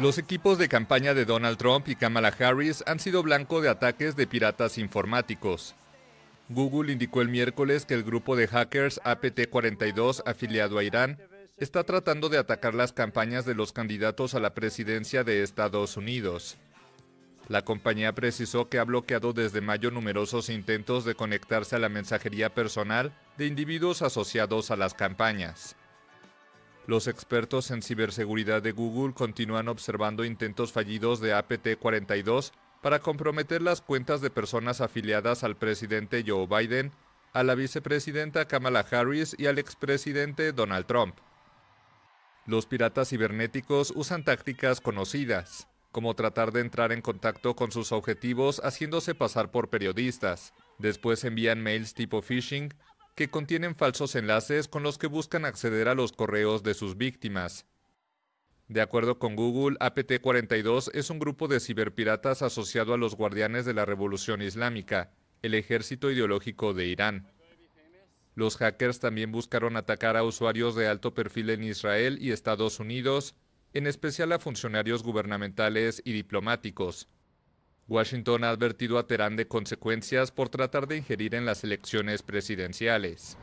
Los equipos de campaña de Donald Trump y Kamala Harris han sido blanco de ataques de piratas informáticos. Google indicó el miércoles que el grupo de hackers APT-42 afiliado a Irán está tratando de atacar las campañas de los candidatos a la presidencia de Estados Unidos. La compañía precisó que ha bloqueado desde mayo numerosos intentos de conectarse a la mensajería personal de individuos asociados a las campañas. Los expertos en ciberseguridad de Google continúan observando intentos fallidos de APT-42 para comprometer las cuentas de personas afiliadas al presidente Joe Biden, a la vicepresidenta Kamala Harris y al expresidente Donald Trump. Los piratas cibernéticos usan tácticas conocidas, como tratar de entrar en contacto con sus objetivos haciéndose pasar por periodistas. Después envían mails tipo phishing que contienen falsos enlaces con los que buscan acceder a los correos de sus víctimas. De acuerdo con Google, APT-42 es un grupo de ciberpiratas asociado a los guardianes de la Revolución Islámica, el ejército ideológico de Irán. Los hackers también buscaron atacar a usuarios de alto perfil en Israel y Estados Unidos, en especial a funcionarios gubernamentales y diplomáticos. Washington ha advertido a Teherán de consecuencias por tratar de ingerir en las elecciones presidenciales.